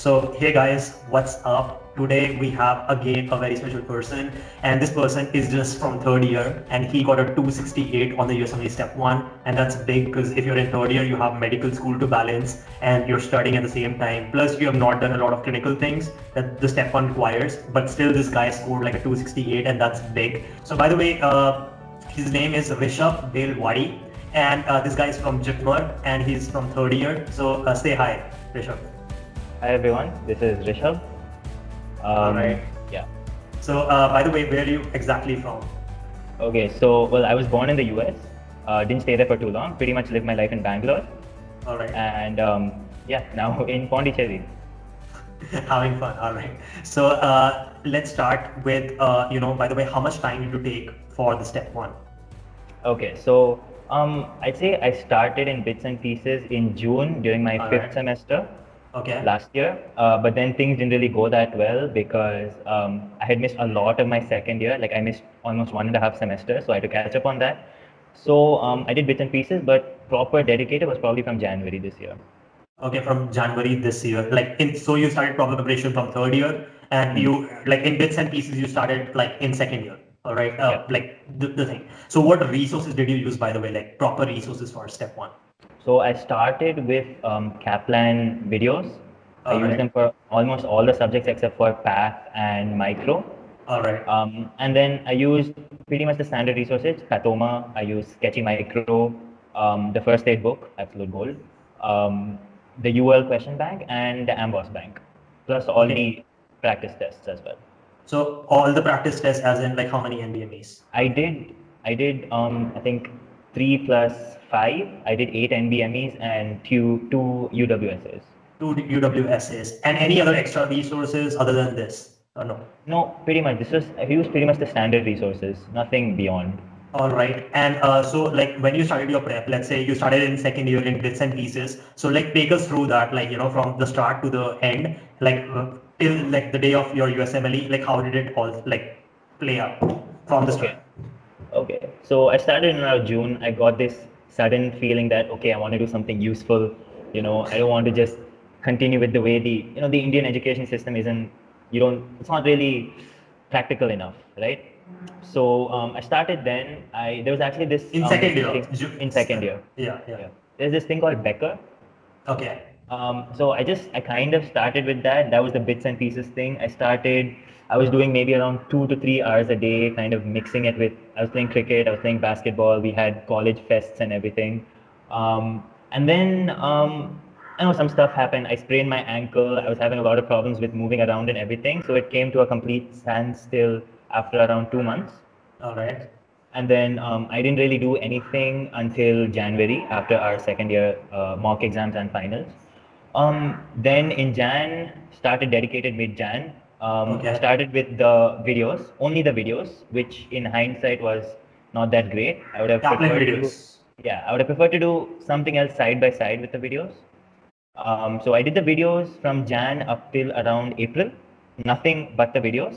So hey guys, what's up? Today we have again a very special person and this person is just from third year and he got a 268 on the USMLE step one and that's big because if you're in third year you have medical school to balance and you're studying at the same time plus you have not done a lot of clinical things that the step one requires but still this guy scored like a 268 and that's big. So by the way, uh, his name is Rishabh Delwadi and uh, this guy is from JIPMER and he's from third year. So uh, say hi, Rishabh. Hi everyone, this is Rishabh. Um, All right. Yeah. So, uh, by the way, where are you exactly from? Okay, so well, I was born in the US. Uh, didn't stay there for too long. Pretty much lived my life in Bangalore, All right. and um, yeah, now in Pondicherry. Having fun. All right. So, uh, let's start with, uh, you know, by the way, how much time did you take for the step one? Okay, so um, I'd say I started in bits and pieces in June during my All fifth right. semester Okay. last year. Uh, but then things didn't really go that well because um, I had missed a lot of my second year. Like I missed almost one and a half semesters, so I had to catch up on that. So um, I did bits and pieces, but proper dedicated was probably from January this year. Okay, from January this year. Like, in, so you started proper preparation from third year, and you like in bits and pieces you started like in second year. All right. Uh, Yeah. Like the, the thing. So, what resources did you use, by the way, like proper resources for step one? So I started with um, Kaplan videos. I Alright. used them for almost all the subjects except for Path and Micro. All right. Um, and then I used pretty much the standard resources, Pathoma, I use Sketchy Micro, um, the first aid book, Absolute Gold, um, the UL question bank, and the Amboss bank, plus all the practice tests as well. So, all the practice tests, as in like how many NBMEs? I did, I did, um, I think three plus five. I did eight NBMEs and two two UWSs. Two UWSs, and any other extra resources other than this? Or no? No, pretty much. This was I used pretty much the standard resources, nothing beyond. All right. And uh, so, like, when you started your prep, let's say you started in second year in bits and pieces. So, like, take us through that, like, you know, from the start to the end, like, uh, till like the day of your USMLE, like, how did it all like play out from the start? Okay. Okay. So I started in around June. I got this sudden feeling that okay, I want to do something useful. You know, I don't want to just continue with the way the you know the Indian education system isn't. You don't. It's not really practical enough, right? So um, I started then. I there was actually this In um, second year. thing- in second year. Yeah, yeah. Yeah. There's this thing called Becker. Okay. Um, so I just I kind of started with that. That was the bits and pieces thing. I started. I was doing maybe around two to three hours a day, kind of mixing it with. I was playing cricket. I was playing basketball. We had college fests and everything. Um, and then um, I know some stuff happened. I sprained my ankle. I was having a lot of problems with moving around and everything. So it came to a complete standstill after around two months. All right. And then um, I didn't really do anything until January after our second year uh, mock exams and finals. Um, then in Jan, started dedicated mid Jan. Um, Okay. I started with the videos, only the videos, which in hindsight was not that great. I would have Kaplan preferred to do, videos. yeah, I would have preferred to do something else side by side with the videos. Um, so I did the videos from Jan up till around April, nothing but the videos.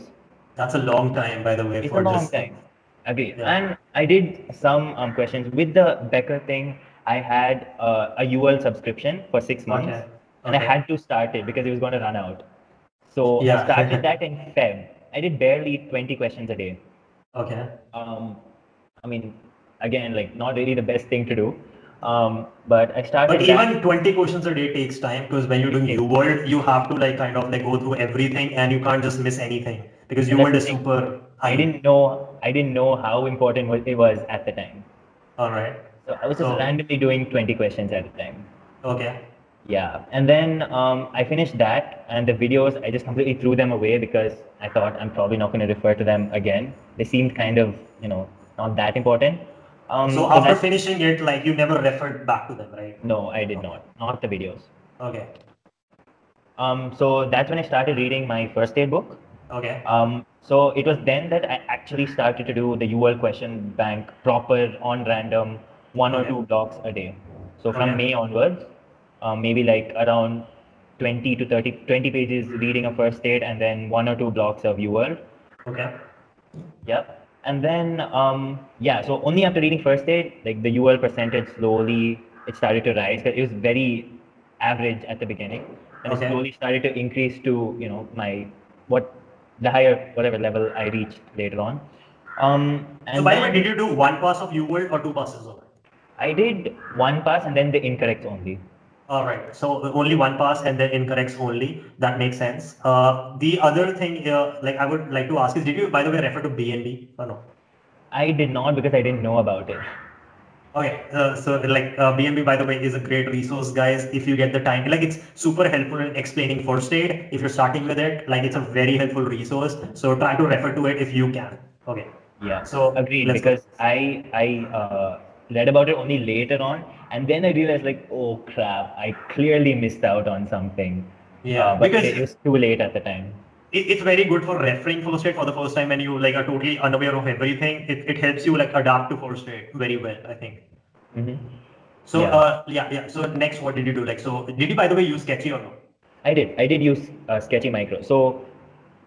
That's a long time, by the way. It's for a long just- time. Agree. Yeah. And I did some um, questions with the Becker thing. I had uh, a UL subscription for six months, Okay. and I had to start it because it was going to run out. So Yeah. I started that in Feb. I did barely 20 questions a day. Okay. Um, I mean, again, like not really the best thing to do. Um, but I started. But even 20 questions a day takes time because when you're doing UWorld, you have to like kind of like go through everything and you can't just miss anything because UWorld that's is super high. I didn't know. I didn't know how important it was at the time. All right. So I was just So- randomly doing 20 questions at a time. Okay. Yeah, and then um, I finished that, and the videos I just completely threw them away because I thought I'm probably not going to refer to them again. They seemed kind of, you know, not that important. Um, So after finishing it, like you never referred back to them, right? no, I did not, not the videos. Okay. Um, so that's when I started reading my first aid book. Okay. Um, so it was then that I actually started to do the UL question bank proper on random, one or two blocks a day. So from Okay. May onwards, um, maybe like around 20 to 30, 20 pages reading of first aid and then one or two blocks of UL. Okay. Yep. And then, um, yeah, so only after reading first aid, like the UL percentage slowly, it started to rise. It was very average at the beginning. and Okay. it slowly started to increase to you know my what the higher whatever level I reached later on. Um, and So by the way, did you do one pass of UWorld or two passes of it? I did one pass and then the incorrect only. All right. So only one pass and then incorrects only. That makes sense. Uh, the other thing here, like I would like to ask is, did you, by the way, refer to BNB or no? I did not because I didn't know about it. Okay, uh, so like uh, BNB, by the way, is a great resource, guys. If you get the time, like it's super helpful in explaining first aid. If you're starting with it, like it's a very helpful resource. So try to refer to it if you can. Okay. Yeah. So agreed let's go. because I I uh, read about it only later on, and then I realized like, oh crap, I clearly missed out on something. Yeah, Uh, but because it was too late at the time. it, it's very good for referring first aid for the first time when you like are totally unaware of everything. It, it helps you like adapt to first aid very well, I think. hmm So Yeah. uh, yeah, yeah. So next, what did you do? Like, so did you by the way use Sketchy or no? I did. I did use uh, Sketchy Micro. So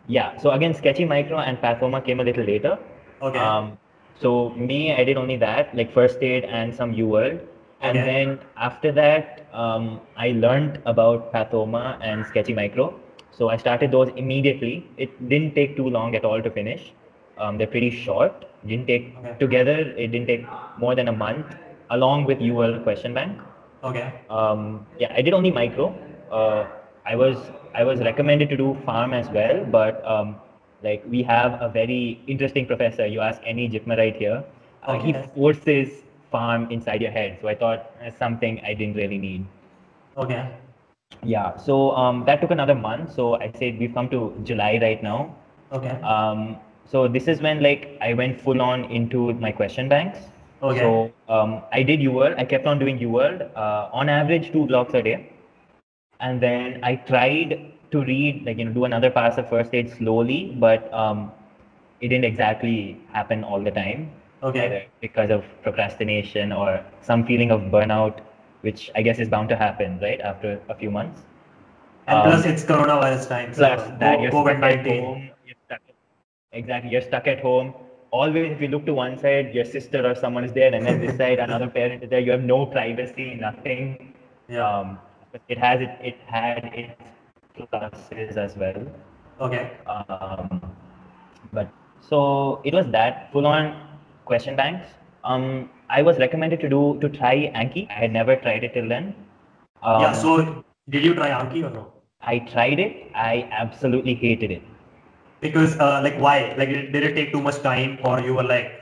yeah. So again, Sketchy Micro and Pathoma came a little later. Okay. Um, so me, I did only that, like first aid and some UWorld. And Okay. then after that, um, I learned about Pathoma and Sketchy Micro. So I started those immediately. It didn't take too long at all to finish. Um, they're pretty short. Didn't take Okay. together. It didn't take more than a month, along with UWorld Question Bank. okay. Um, yeah, I did only micro. Uh, I was I was recommended to do pharm as well, but um, like we have a very interesting professor. You ask any JIPMERite here, uh, he forces pharm inside your head. So I thought that's something I didn't really need. Okay. Yeah. So um, that took another month. So I said we've come to July right now. Okay. Um, so this is when like I went full on into my question banks. Okay. So um, I did UWorld. I kept on doing UWorld. Uh, on average, two blocks a day. And then I tried to read, like you know, do another pass of first aid slowly, but um, it didn't exactly happen all the time. Okay. Because of procrastination or some feeling of burnout, which I guess is bound to happen, right, after a few months. And Um, plus, it's coronavirus time. So plus that you're stuck COVID at home. You're stuck exactly. You're stuck at home. Always, if you look to one side, your sister or someone is there, and then this side, another parent is there. You have no privacy, nothing. Yeah. Um, but it has it. It had its pluses as well. Okay. Um, but so it was that full-on question banks. Um, I was recommended to do to try Anki. I had never tried it till then. Um, yeah. So did you try Anki or no? I tried it. I absolutely hated it. Because uh, like why? Like did it take too much time, or you were like,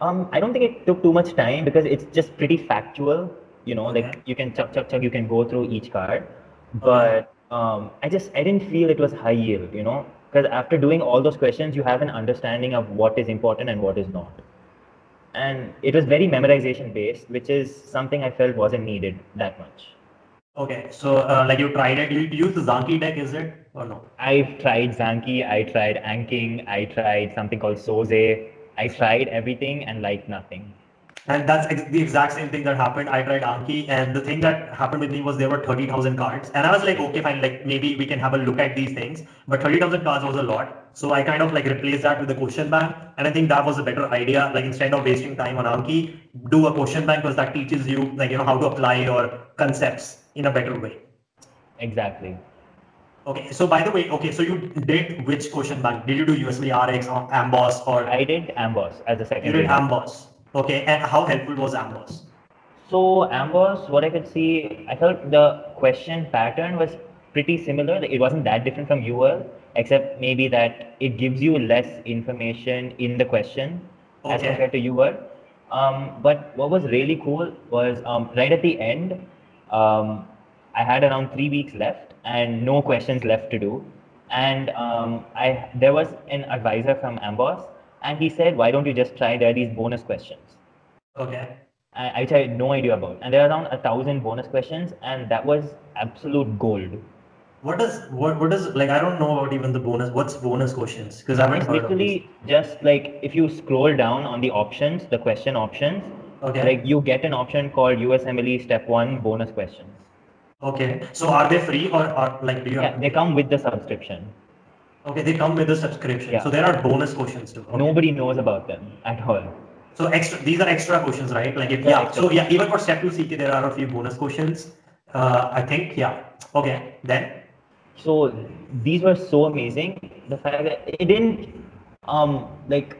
Um, I don't think it took too much time because it's just pretty factual. You know, Okay. like you can chuck, chuck, chuck. You can go through each card, but um, I just I didn't feel it was high yield. You know, because after doing all those questions, you have an understanding of what is important and what is not, and it was very memorization based, which is something I felt wasn't needed that much. okay, so uh, like you tried it. You use the Zanki deck, is it or no? I've tried Zanki, I tried Anking, I tried something called Soze. I tried everything and liked nothing. And that's ex- the exact same thing that happened. I tried Anki, and the thing that happened with me was there were 30,000 cards. And I was like, okay, fine, like maybe we can have a look at these things. But 30,000 cards was a lot. So I kind of like replaced that with the question bank. And I think that was a better idea. Like instead of wasting time on Anki, do a question bank because that teaches you like, you know, how to apply your concepts in a better way. Exactly. Okay, so by the way, okay, so you did which question bank? Did you do USB RX or Amboss or I did Amboss as a second. you did Amboss? Okay, and how helpful was Amboss? So Amboss, what I could see, I felt the question pattern was pretty similar. It wasn't that different from UL, except maybe that it gives you less information in the question as compared to UL. Um, but what was really cool was um, right at the end, um, I had around three weeks left and no questions left to do. And um, I there was an advisor from Amboss, and he said, "Why don't you just try? There are these bonus questions." Okay. I- which I had no idea about. And there are around a thousand bonus questions, and that was absolute gold. What does what what does like I don't know about even the bonus. What's bonus questions? Because I haven't It's heard of these. literally just like if you scroll down on the options, the question options, Okay. like you get an option called USMLE Step One bonus questions. Okay. So are they free or are like do you Yeah, have, they come with the subscription. Okay they come with a subscription. Yeah. So there are bonus questions too. Okay. Nobody knows about them at all. So extra these are extra questions, right? Like if Yeah, yeah. So yeah, even for step two CK there are a few bonus questions. Uh, I think yeah. Okay, then. So these were so amazing. The fact that it didn't, um, like,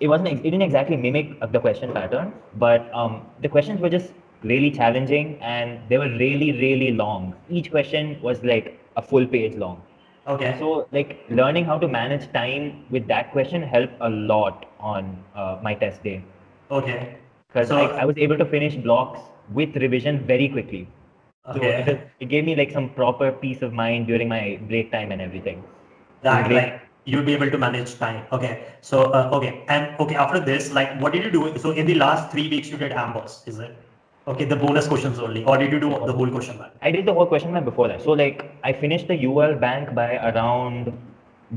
it wasn't, it didn't exactly mimic the question pattern, but um, the questions were just really challenging and they were really, really long. Each question was like a full page long. Okay. So, like, learning how to manage time with that question helped a lot on uh, my test day okay. because So- like I was able to finish blocks with revision very quickly. So Okay. it, it gave me like some proper peace of mind during my break time and everything. that Great. like you'll be able to manage time okay so uh, okay and okay after this like what did you do so in the last three weeks you did amboss is it okay the bonus questions only or did you do the whole question bank I did the whole question bank before that. So like I finished the UL bank by around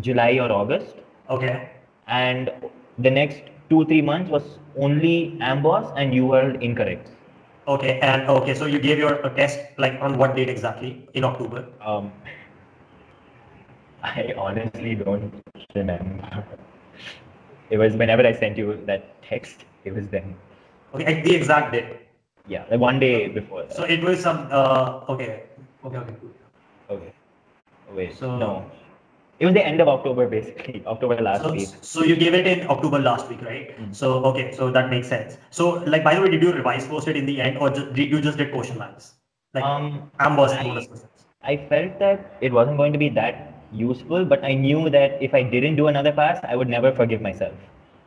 July or August, okay and the next two three months was only Amboss and UL incorrect. okay and okay so you gave your uh, test like on what date exactly in october Um, I honestly don't remember. It was whenever I sent you that text. It was then. okay the exact date Yeah, like one day before. That. so it was some uh okay okay okay okay. Wait. So- no. It was the end of October, basically. October last So, week. so you gave it in October last week, right? Mm. So okay, so that makes sense. So like, by the way, did you revise post it in the end, or just, did you just did question marks? Like Um, Amboss I- questions. I felt that it wasn't going to be that useful, but I knew that if I didn't do another pass, I would never forgive myself.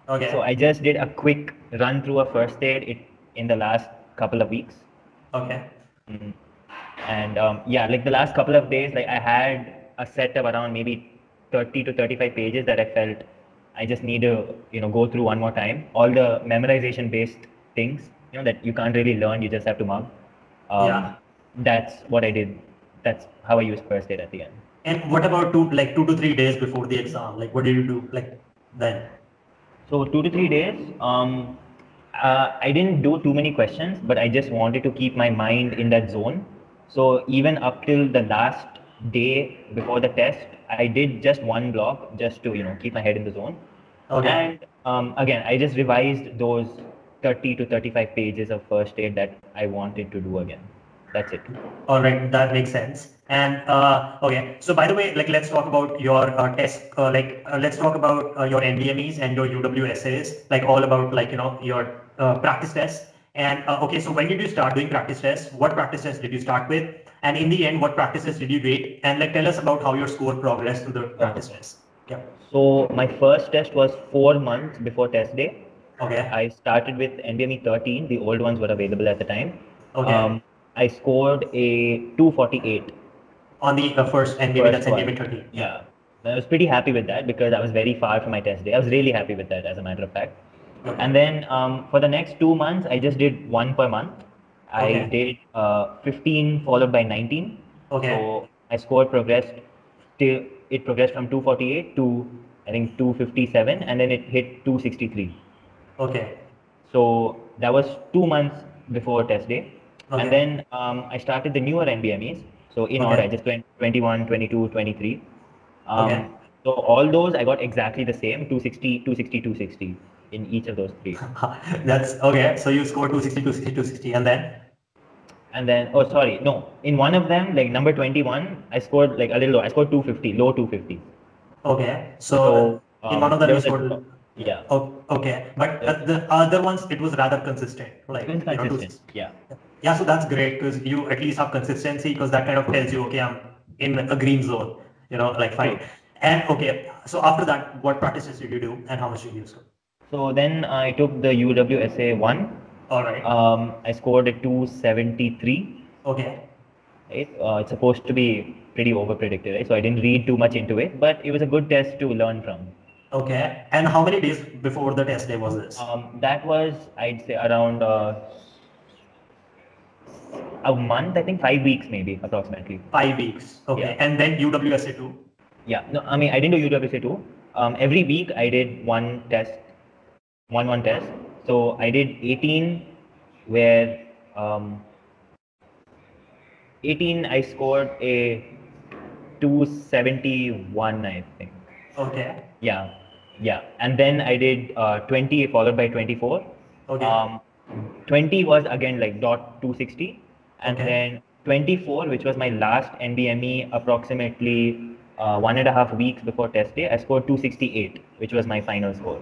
Okay. So I just did a quick run through a first aid it, in the last couple of weeks. okay. Mhm. And um, yeah, like the last couple of days, like I had a set of around maybe 30 to 35 pages that I felt I just need to, you know, go through one more time. All the memorization based things, you know, that you can't really learn, you just have to mug. Um, Yeah. That's what I did. That's how I used first aid at the end. And what about two like two to three days before the exam? Like what did you do like then? So two to three days. Um, uh, I didn't do too many questions, but I just wanted to keep my mind in that zone. So even up till the last day before the test, I did just one block just to you know keep my head in the zone. Okay. And um, again, I just revised those 30 to 35 pages of first aid that I wanted to do again. That's it. All right, that makes sense. And uh, okay, so by the way, like let's talk about your uh, test. Uh, like uh, let's talk about uh, your NBMEs and your UWSAs. Like all about like you know your uh, practice tests. And uh, okay, so when did you start doing practice tests? What practice tests did you start with? And in the end, what practices did you rate? And like tell us about how your score progressed through the practice tests. Yeah. So my first test was four months before test day. Okay. I started with NBME 13. The old ones were available at the time. Okay. Um, I scored a 248. On the uh, first First that's. NBME 13. Yeah. I was pretty happy with that because I was very far from my test day. I was really happy with that, as a matter of fact. And then um, for the next two months, I just did one per month. I Okay. did uh, 15 followed by 19. Okay. So I scored progressed till it progressed from 248 to I think 257, and then it hit 263. Okay. So that was two months before test day. Okay. And then um, I started the newer NBMEs. So in Okay. order, I just went 21, 22, 23. Um, Okay. So all those I got exactly the same 260, 260, 260 in each of those three. that's okay. So you scored 260, 260, 260, and then And then, oh, sorry, no. In one of them, like number 21, I scored like a little low. I scored 250, low 250. okay. So, in um, one of them there you a- scored. Yeah. Oh, okay, but uh, the other ones it was rather consistent. Like was you know, consistent. Yeah. Yeah, so that's great because you at least have consistency because that kind of tells you, okay, I'm in a green zone, you know, like fine. True. And okay, so after that, what practices did you do and how much did you score? So then I took the UWSA 1. All right. Um, I scored a 273. okay. Right? Uh, it's supposed to be pretty over predicted, right? So I didn't read too much into it, but it was a good test to learn from. Okay. And how many days before the test day was this? Um, that was, I'd say, around uh, a month, I think five weeks maybe, approximately. Five weeks. Okay. Yeah. And then UWSA two. Yeah, no, I mean, I didn't do UWSA 2. Um, every week I did one test, one one test. So I did 18, where um, 18 I scored a 271, I think. Okay. Yeah, yeah. And then I did uh, 20 followed by 24. Okay. Um, 20 was again like dot 260, and Okay. then 24, which was my last NBME, approximately uh, one and a half weeks before test day, I scored 268, which was my final score.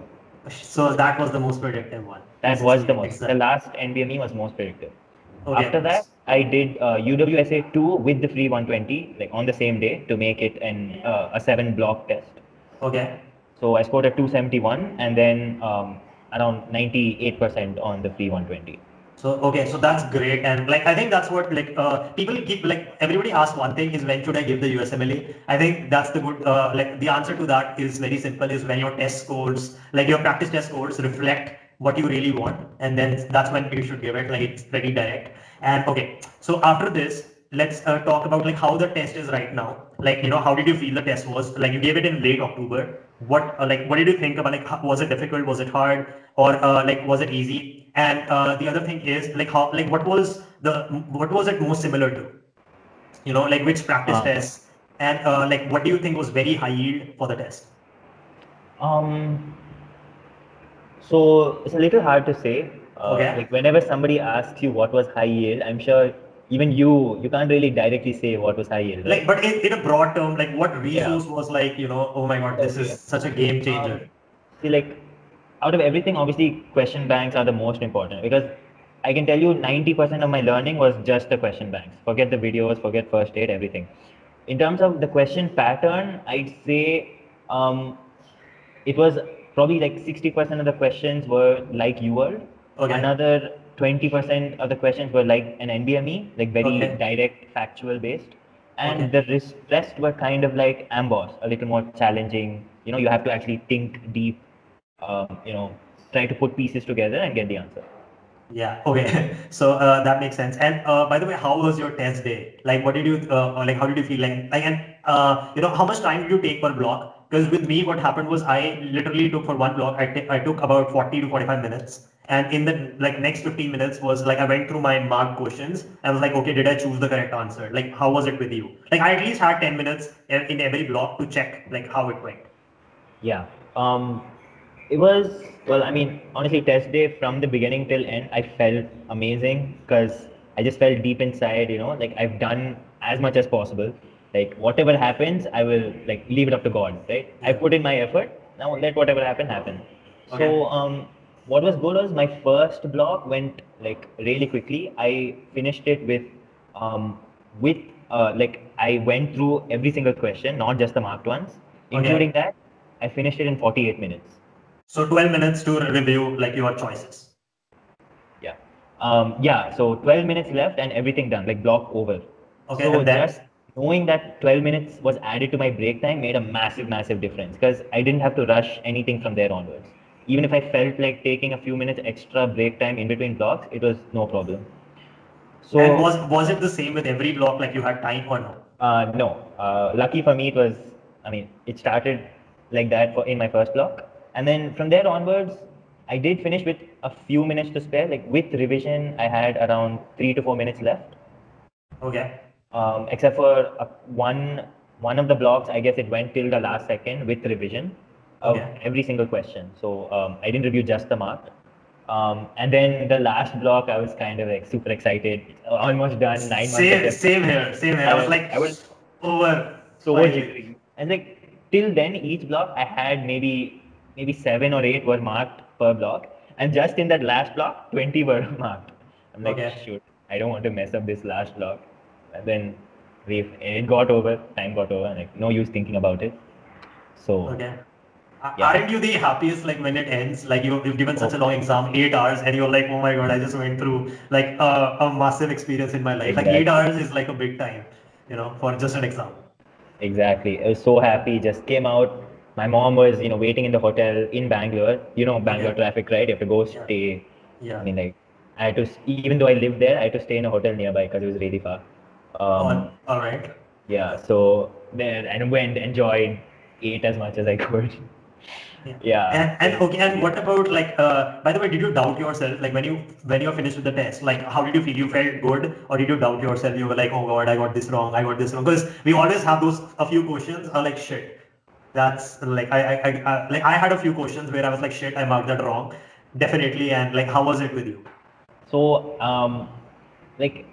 So that was the most predictive one. That was the most. Excellent. The last NBME was most predictive. Okay. After that, I did uh, UWSA 2 with the free 120, like on the same day to make it an uh, a seven block test. Okay. So I scored a 271 and then um, around 98% on the free 120. So okay, so that's great, and like I think that's what like uh, people keep like everybody asks one thing is when should I give the USMLE? I think that's the good uh, like the answer to that is very simple is when your test scores like your practice test scores reflect what you really want, and then that's when you should give it. Like it's pretty direct. And okay, so after this, let's uh, talk about like how the test is right now. Like you know, how did you feel the test was? Like you gave it in late October. What uh, like what did you think about like was it difficult? Was it hard? Or uh, like was it easy? And uh, the other thing is like how like what was the what was it most similar to? You know, like which practice Uh. tests and uh, like what do you think was very high yield for the test? Um, so it's a little hard to say. Uh, Okay. Like whenever somebody asks you what was high yield, I'm sure even you you can't really directly say what was high yield. right? Like, but in, in a broad term, like what Yeah. resource was like, you know, oh my god, this Okay. is such a game changer. Um, see, like out of everything, obviously question banks are the most important because I can tell you 90% of my learning was just the question banks. Forget the videos, forget first aid, everything. In terms of the question pattern, I'd say um, it was probably like 60% of the questions were like UWorld. Okay. Another 20% of the questions were like an NBME, like very Okay. direct, factual based. And Okay. the res- rest were kind of like amboss, a little more challenging. You know, you have to actually think deep, um, you know, try to put pieces together and get the answer. Yeah. Okay. So uh, that makes sense. And uh, by the way, how was your test day? Like, what did you uh, like? How did you feel? Like, like, and uh, you know, how much time did you take per block? Because with me, what happened was I literally took for one block. I took about forty to forty-five minutes, and in the like next fifteen minutes was like I went through my marked questions. I was like, okay, did I choose the correct answer? Like, how was it with you? Like, I at least had ten minutes in in every block to check like how it went. Yeah. Um, it was well. I mean, honestly, test day from the beginning till end, I felt amazing because I just felt deep inside. You know, like I've done as much as possible. Like whatever happens, I will like leave it up to God. Right? I put in my effort. Now let whatever happen happen. Okay. So um, what was good was my first block went like really quickly. I finished it with um with uh like I went through every single question, not just the marked ones, Okay. including that. I finished it in 48 minutes. So twelve minutes to review like your choices. Yeah. Um, yeah. So 12 minutes left and everything done, like block over. Okay, So then- just knowing that 12 minutes was added to my break time made a massive, massive difference because I didn't have to rush anything from there onwards. Even if I felt like taking a few minutes extra break time in between blocks, it was no problem. So and was was it the same with every block? Like you had time or no? Uh, no. Uh, lucky for me, it was. I mean, it started like that for in my first block, and then from there onwards, I did finish with a few minutes to spare. Like with revision, I had around three to four minutes left. Okay. Um, except for uh, one one of the blocks, I guess it went till the last second with revision of Okay. every single question. So um, I didn't review just the mark. Um, and then the last block, I was kind of like super excited. Almost done. Nine months. Same, test- same here, same here. I was like, I was over. so jittery. And like till then, each block I had maybe maybe seven or eight were marked per block, and just in that last block, twenty were marked. I'm like, Okay. shoot, I don't want to mess up this last block. And then we it got over, time got over, and like no use thinking about it. So Okay. Yeah. Aren't you the happiest like when it ends? Like you, you've given such a oh. long exam, eight hours, and you're like, oh my god, I just went through like a, a massive experience in my life. Like eight hours is like a big time, you know, for just an exam. exactly, I was so happy. Just came out. My mom was you know waiting in the hotel in Bangalore. You know Bangalore Yeah. traffic, right? You have to go stay. Yeah. I mean, like, I had to, even though I lived there, I had to stay in a hotel nearby because it was really far. Um, On, all right. yeah, so there and went, enjoyed, ate as much as I could. Yeah. Yeah. And, and okay, and what about like? Uh, by the way, did you doubt yourself? Like when you when you're finished with the test, like how did you feel? You felt good, or did you doubt yourself? You were like, oh god, I got this wrong. I got this wrong. Because we always have those a few questions are like shit. That's like I, I, I, like I had a few questions where I was like shit, I marked that wrong. Definitely. And like, how was it with you? So, um, like,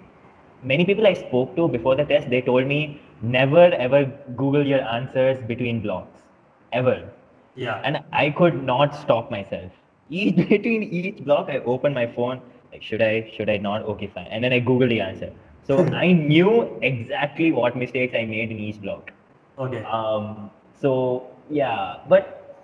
many people I spoke to before the test, they told me never ever Google your answers between blocks, ever. Yeah. And I could not stop myself. Each between each block, I opened my phone. Like, should I? Should I not? Okay, fine. And then I Googled the answer. So I knew exactly what mistakes I made in each block. okay. Um, so yeah, but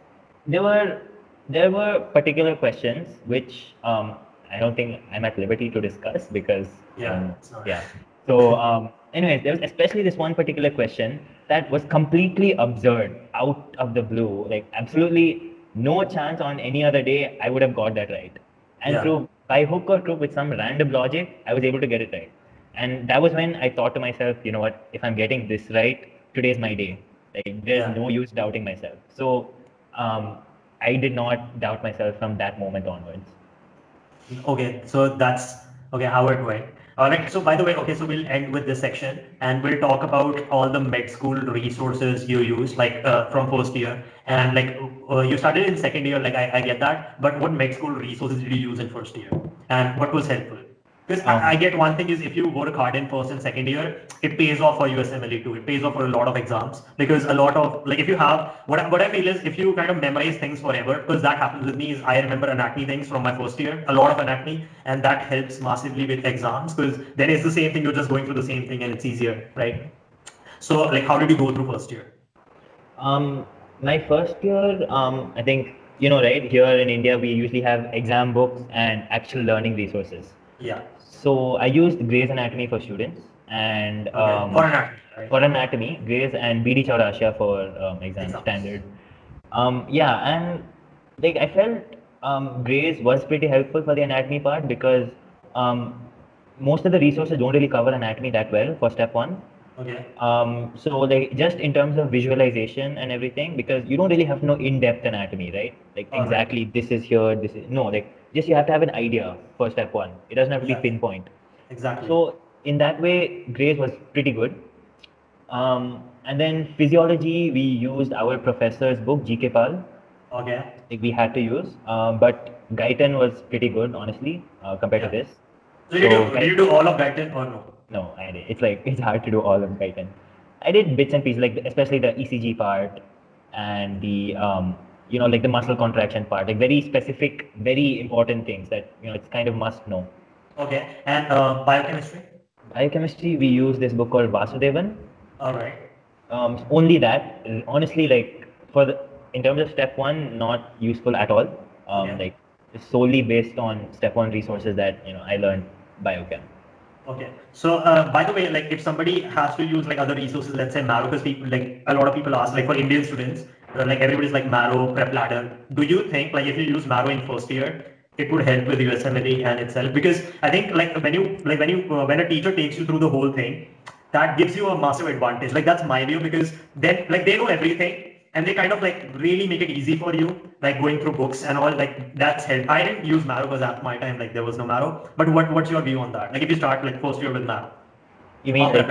there were there were particular questions which um, I don't think I'm at liberty to discuss because Yeah, um, yeah. So um, anyways, there was especially this one particular question that was completely absurd, out of the blue, like absolutely no chance on any other day I would have got that right. And Yeah. through by hook or crook with some random logic, I was able to get it right. And that was when I thought to myself, you know what, if I'm getting this right, today's my day. Like there's Yeah. no use doubting myself. So um, I did not doubt myself from that moment onwards. Okay, so that's okay how it went. All right. So by the way, okay, so we'll end with this section and we'll talk about all the med school resources you use, like uh, from first year and like uh, you started in second year. Like I, I get that, but what med school resources did you use in first year and what was helpful? Because Um, I, I get one thing is if you go to Cardin first and second year, it pays off for USMLE too. It pays off for a lot of exams because a lot of like if you have what I, what I feel is if you kind of memorize things forever, because that happens with me is I remember anatomy things from my first year, a lot of anatomy, and that helps massively with exams because then it's the same thing. You're just going through the same thing and it's easier, right? So like, how did you go through first year? Um, my first year, um, I think you know, right here in India, we usually have exam books and actual learning resources. Yeah. So I used Gray's Anatomy for students and um, for anatomy, right? for anatomy, Gray's and BD Chaurasia for um, exam Exams. standard. Um, yeah, and like I felt um, Gray's was pretty helpful for the anatomy part because um, most of the resources don't really cover anatomy that well for step one. Okay. Um, so like just in terms of visualization and everything, because you don't really have to know in-depth anatomy, right? Like exactly this is here, this is no, like just you have to have an idea for step one. It doesn't have to Yeah. be pinpoint. Exactly. So in that way, Gray's was pretty good. Um, and then physiology, we used our professor's book, GK Pal. okay. Like we had to use, um, but Guyton was pretty good, honestly, uh, compared to this. So you, did you do all of Guyton or no? No, I did. It's like it's hard to do all of Guyton. I did bits and pieces, like especially the ECG part and the um, you know like the muscle contraction part, like very specific, very important things that you know it's kind of must know. Okay. And uh, biochemistry? Biochemistry, we use this book called Vasudevan. All right. Um, only that, honestly, like for the in terms of step one, not useful at all. Um, Yeah. like it's solely based on step one resources that you know I learned biochem. Okay. So, uh, by the way, like if somebody has to use like other resources, let's say because people like a lot of people ask, like for Indian students, like everybody's like Marrow, Prep Ladder. Do you think like if you use Marrow in first year, it would help with USMLE and itself? Because I think like when you like when you uh, when a teacher takes you through the whole thing, that gives you a massive advantage. Like that's my view because then like they know everything and they kind of like really make it easy for you, like going through books and all. Like that's helped. I didn't use Marrow because at my time like there was no Marrow. But what what's your view on that? Like if you start like first year with Marrow, You mean like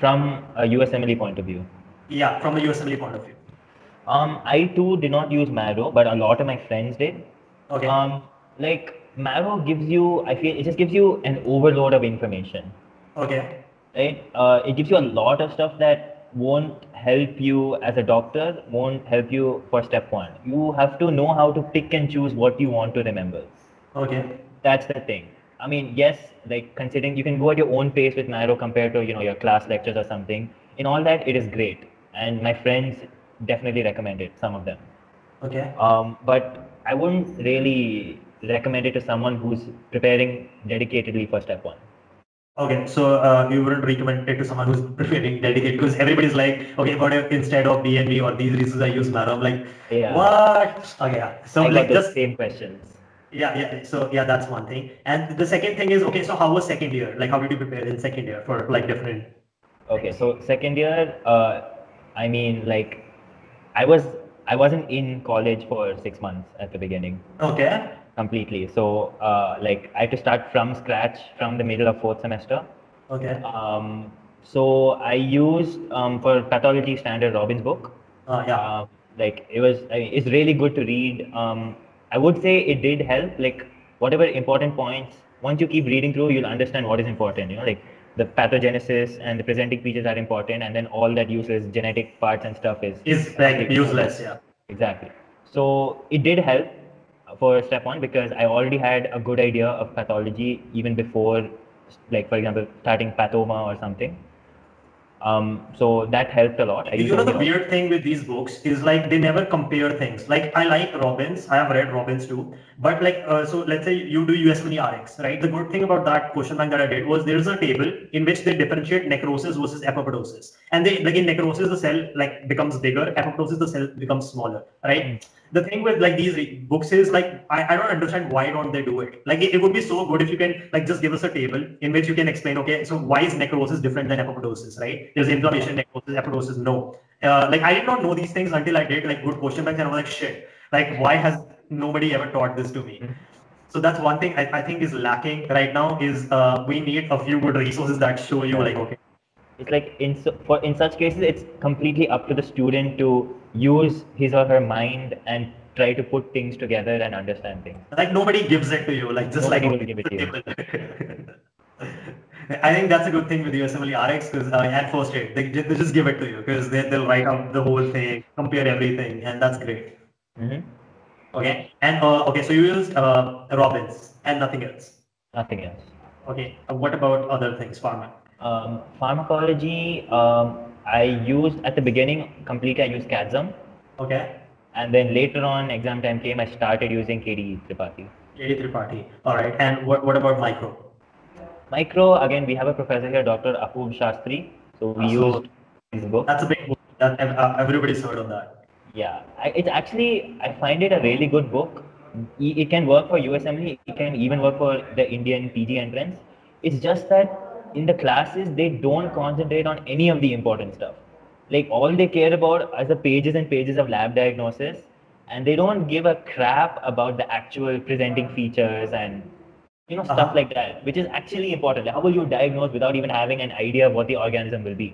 from a USMLE point of view? Yeah, from the USMLE point of view. Um, I too did not use Marrow, but a lot of my friends did. Okay. Um, like Marrow gives you, I feel it just gives you an overload of information. okay. right? Uh, it gives you a lot of stuff that won't help you as a doctor, won't help you for step one. You have to know how to pick and choose what you want to remember. Okay. That's the thing. I mean, yes, like considering you can go at your own pace with Marrow compared to you know your class lectures or something. In all that, it is great, and my friends definitely recommend it. Some of them, Okay. um, but I wouldn't really recommend it to someone who's preparing dedicatedly for step one. Okay. So uh, you wouldn't recommend it to someone who's preparing dedicated because everybody's like, okay, what if instead of BNB or these reasons I use Marrow? Like, Yeah. what? Okay. Yeah. So I like the just same questions. yeah, yeah. So yeah, that's one thing. And the second thing is, okay, so how was second year? Like, how did you prepare in second year for like different? Okay, so second year, uh, I mean, like, I was I wasn't in college for six months at the beginning Okay. completely. So, uh, like, I had to start from scratch from the middle of fourth semester. Okay. Um, so I used um, for pathology standard Robbins book. Uh, yeah. Uh, like it was, I mean, it's really good to read. Um, I would say it did help. Like whatever important points, once you keep reading through, you'll understand what is important. You know, like the pathogenesis and the presenting features are important, and then all that useless genetic parts and stuff is Is like useless, yeah. Exactly. So it did help for step one because I already had a good idea of pathology even before, like for example, starting pathoma or something. Um, so that helped a lot. I You know the weird thing with these books is like they never compare things. Like I like Robbins, I have read Robbins too. But like uh, so, let's say you do US USMLE RX, right? The good thing about that question bank that I did was there is a table in which they differentiate necrosis versus apoptosis, and they like in necrosis the cell like becomes bigger, apoptosis the cell becomes smaller, right? The thing with like these books is like I, I don't understand why don't they do it. Like it, it would be so good if you can like just give us a table in which you can explain okay, so why is necrosis different than apoptosis, right? There's inflammation, necrosis, apoptosis, no. Uh, like I did not know these things until I did like good question banks and I was like shit. Like why has nobody ever taught this to me? So that's one thing I, I think is lacking right now is uh, we need a few good resources that show you like okay it's like in so, for in such cases it's completely up to the student to use his or her mind and try to put things together and understand things like nobody gives it to you like just Nobody like will give it to you. I think that's a good thing with USMLE RX because uh, first aid they, they just give it to you because they, they'll write out the whole thing compare everything and that's great. Hmm okay and uh, okay so you used uh, Robbins and nothing else. Nothing else. Okay uh, what about other things pharma? Um, pharmacology um, i used at the beginning completely i used Katzung okay. And then later on exam time came i started using kd tripathi. KD Tripathi. All right and what, what about micro micro again we have a professor here dr apurba sastry so we used his book that's a big book that uh, everybody's heard of that Yeah, I, it's actually I find it a really good book. I- It can work for USMLE. It can even work for the Indian PG entrance. It's just that in the classes they don't concentrate on any of the important stuff. Like all they care about are the pages and pages of lab diagnosis, and they don't give a crap about the actual presenting features and you know stuff Uh-huh. like that, which is actually important. How will you diagnose without even having an idea of what the organism will be?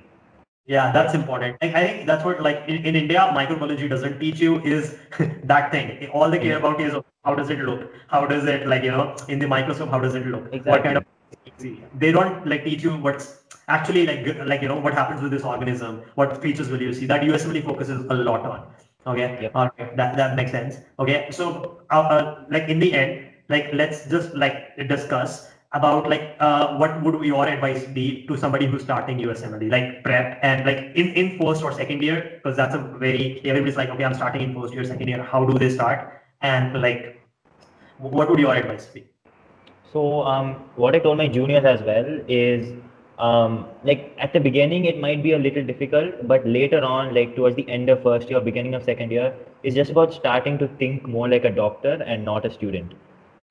Yeah, that's important. Like, I think that's what like in, in India, microbiology doesn't teach you is that thing. All they care about is how does it look? How does it like you know in the microscope? How does it look? What Exactly. kind of they don't like teach you what's actually like like you know what happens with this organism. What features will you see? That USMLE focuses a lot on. Okay, Yep. all right, that that makes sense. Okay, so uh, uh, like in the end, like let's just like discuss about like uh, what would your advice be to somebody who's starting USMLE, like prep and like in, in first or second year, because that's a very everybody's like, okay, I'm starting in first year, second year. How do they start? And like, what would your advice be? So um, what I told my juniors as well is um, like at the beginning it might be a little difficult, but later on, like towards the end of first year, beginning of second year, it's just about starting to think more like a doctor and not a student.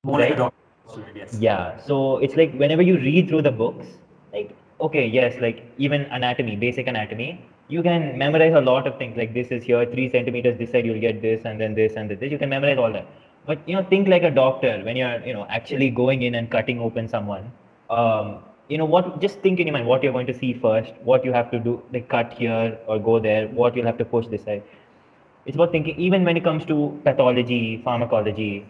More like a Right. yes. Yeah. So it's like whenever you read through the books, like okay, yes, like even anatomy, basic anatomy, you can memorize a lot of things. Like this is here, three centimeters this side, you'll get this, and then this and this. You can memorize all that. But you know, think like a doctor when you're you know actually going in and cutting open someone. Um, you know what? Just think in your mind what you're going to see first, what you have to do, like cut here or go there, what you'll have to push this side. It's about thinking. Even when it comes to pathology, pharmacology,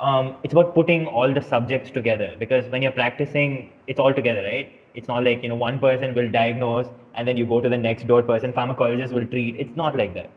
um, it's about putting all the subjects together because when you're practicing, it's all together, right? It's not like you know one person will diagnose and then you go to the next door person, pharmacologist will treat. It's not like that.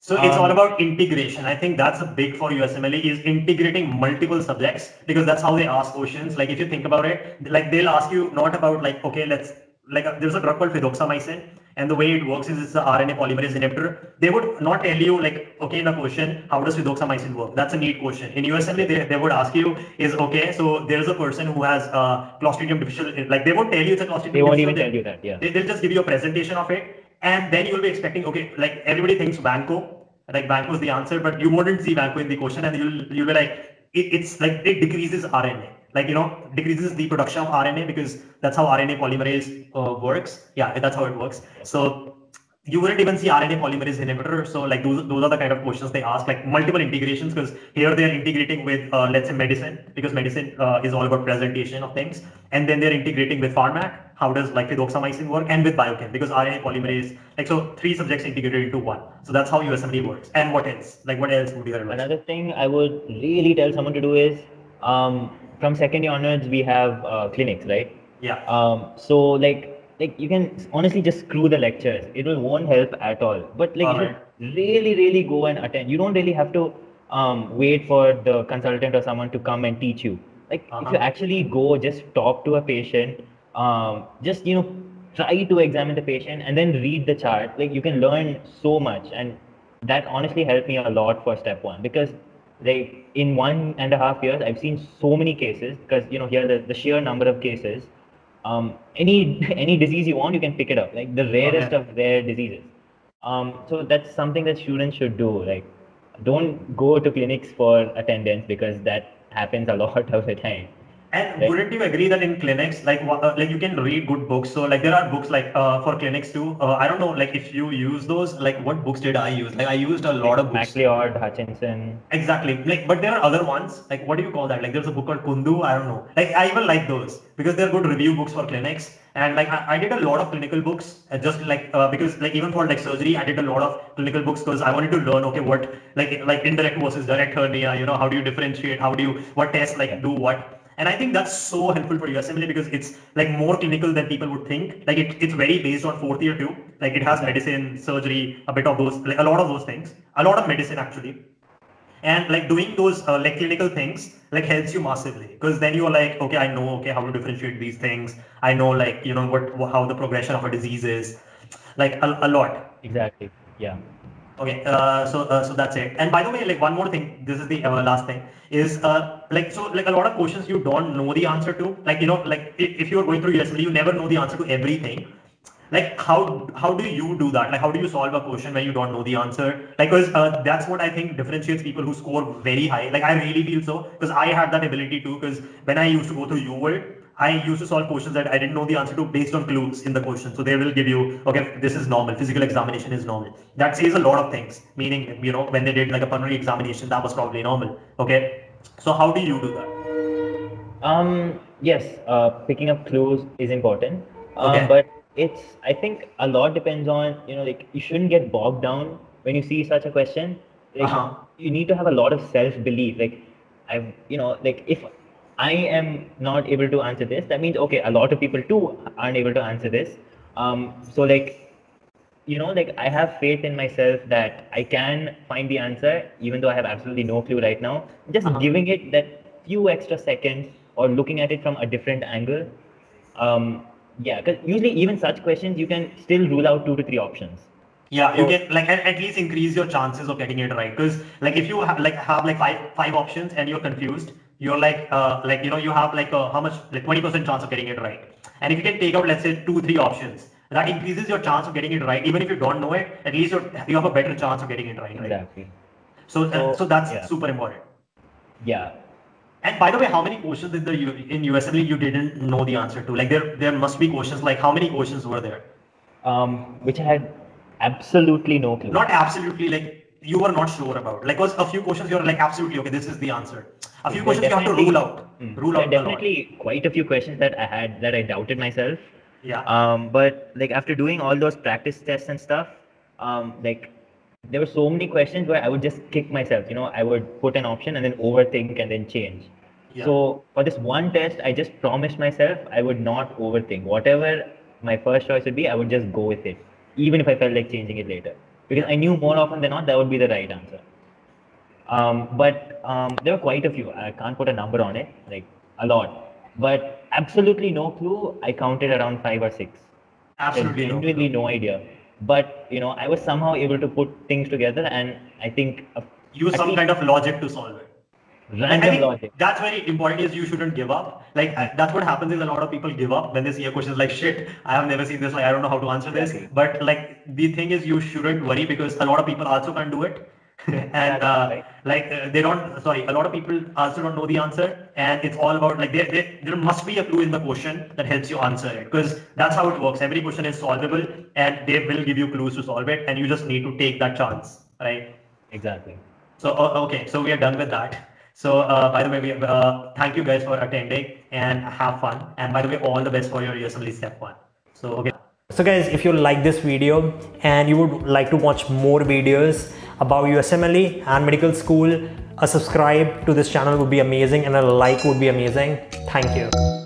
So it's all Um, about integration. I think that's a big for USMLE is integrating multiple subjects because that's how they ask questions. Like if you think about it, like they'll ask you not about like okay, let's like uh, there's a drug called fidaxomicin, and the way it works is it's a RNA polymerase inhibitor. They would not tell you like okay in a question how does fidaxomicin work. That's a neat question. In USMLE they, they would ask you is okay so there's a person who has uh, Clostridium difficile like they won't tell you it's a Clostridium They won't even tell you that. Yeah. They, they'll just give you a presentation of it, and then you'll be expecting, okay, like everybody thinks Vanco, like Vanco is the answer, but you wouldn't see Vanco in the question, and you'll you'll be like, it, it's like it decreases RNA, like you know, decreases the production of RNA because that's how RNA polymerase uh, works. Yeah, that's how it works. So you wouldn't even see RNA polymerase inhibitor. So like those, those are the kind of questions they ask, like multiple integrations, because here they're integrating with uh, let's say medicine, because medicine uh, is all about presentation of things, and then they're integrating with pharmac. How does like fidaxomicin work, and with biochem, because RNA polymerase, like so three subjects integrated into one. So that's how USMLE works. And what else? Like what else would you advise? Another thing I would really tell someone to do is um, from second year onwards we have uh, clinics, right? Yeah. Um, so like like you can honestly just screw the lectures. It will won't help at all. But like you Alright. should really really go and attend. You don't really have to um, wait for the consultant or someone to come and teach you. Like if you Uh-huh. actually go, just talk to a patient. Um, just you know try to examine the patient and then read the chart. Like you can learn so much and that honestly helped me a lot for step one because like in one and a half years i've seen so many cases because you know here the, the sheer number of cases. Um, any any disease you want you can pick it up like the rarest Okay. of rare diseases. Um, so that's something that students should do like don't go to clinics for attendance because that happens a lot of the time And Right. wouldn't you agree that in clinics, like uh, like you can read good books? So like there are books like uh, for clinics too. Uh, I don't know, like if you use those, like what books did I use? Like I used a lot of books. MacLeod, Hutchison. Exactly. Like, but there are other ones. Like, what do you call that? Like, there's a book called Kundu. I don't know. Like, I even like those because they're good review books for clinics. And like, I, I did a lot of clinical books, uh, just like uh, because like even for like surgery, I did a lot of clinical books because I wanted to learn. Okay, what like like indirect versus direct hernia. You know, how do you differentiate? How do you what tests like do what? And I think that's so helpful for USMLE because it's like more clinical than people would think. Like it, it's very based on fourth year too. Like it has medicine, surgery, a bit of those, like a lot of those things, a lot of medicine actually and like doing those uh, like clinical things like helps you massively because then you're like okay i know okay how to differentiate these things i know like you know what how the progression of a disease is like a, a lot Exactly. Yeah. Okay uh, so uh, so that's it. And by the way like one more thing this is the uh, last thing is uh, like so like a lot of questions you don't know the answer to. Like you know like if, you're going through USMLE you never know the answer to everything. Like how how do you do that? Like how do you solve a question when you don't know the answer? Like because uh, that's what i think differentiates people who score very high. Like i really feel so because i had that ability too because when i used to go through uworld i used to solve questions that i didn't know the answer to based on clues in the question so they will give you okay this is normal physical examination is normal that says a lot of things meaning you know when they did like a pulmonary examination that was probably normal okay so how do you do that Um, yes, uh, picking up clues is important. Um, Okay. But it's, I think a lot depends on, you know, like you shouldn't get bogged down when you see such a question. Like, Uh-huh. You need to have a lot of self belief. Like, I've, you know, like if I am not able to answer this, that means, okay, a lot of people too aren't able to answer this. Um, so, like, you know, like I have faith in myself that I can find the answer, even though I have absolutely no clue right now. Just Uh-huh. giving it that few extra seconds or looking at it from a different angle. Um, yeah, because usually even such questions you can still rule out two to three options. Yeah, you can like at, at least increase your chances of getting it right. Because like if you have like have like five five options and you're confused, you're like uh like you know you have like a, how much like twenty percent chance of getting it right. And if you can take out let's say two three options, that increases your chance of getting it right. Even if you don't know it, at least you you have a better chance of getting it right. right? Exactly. So So, so that's yeah. super important. Yeah. And by the way, how many questions in the U- in USMLE you didn't know the answer to? Like there there must be questions like how many questions were there? Um, which I had absolutely no clue. not absolutely like you were not sure about like was a few questions you're like absolutely okay this is the answer a few There questions you have to rule out Mm. rule out definitely quite a few questions that I had that I doubted myself. yeah Um, but like after doing all those practice tests and stuff, um, like there were so many questions where I would just kick myself. You know, I would put an option and then overthink and then change. Yeah. So for this one test, I just promised myself I would not overthink. Whatever my first choice would be, I would just go with it, even if I felt like changing it later, because I knew more often than not that would be the right answer. Um, but um, there were quite a few. I can't put a number on it, like a lot. But absolutely no clue. I counted around five or six. absolutely no. genuinely no idea. But you know, I was somehow able to put things together, and I think a use some least kind of logic to solve it random think logic. that's very important is you shouldn't give up. Like that's what happens is a lot of people give up when they see a question like shit i have never seen this like i don't know how to answer this. Exactly. but like the thing is you shouldn't worry because a lot of people also can't do it. And uh, right. like uh, they don't sorry a lot of people also don't know the answer. And it's all about like there, there there must be a clue in the question that helps you answer it. Because that's how it works. Every question is solvable and they will give you clues to solve it and you just need to take that chance right? Exactly. so uh, okay so we are done with that so uh, by the way we uh, thank you guys for attending and have fun and by the way all the best for your USMLE step one so okay So guys, if you like this video and you would like to watch more videos about USMLE and medical school, a subscribe to this channel would be amazing and a like would be amazing. Thank you.